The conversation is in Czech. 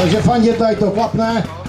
Takže fanděte, ať to klapne.